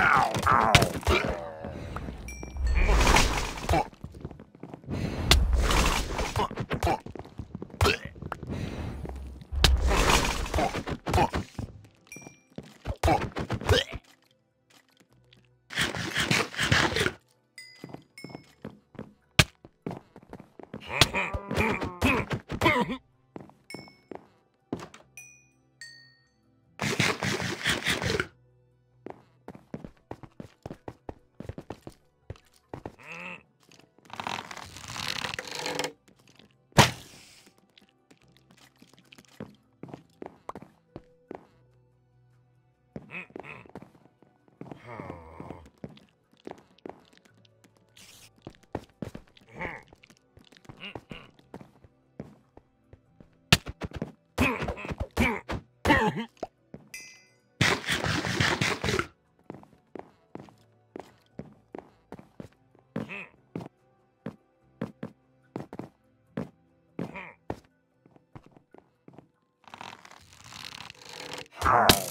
Ow. How?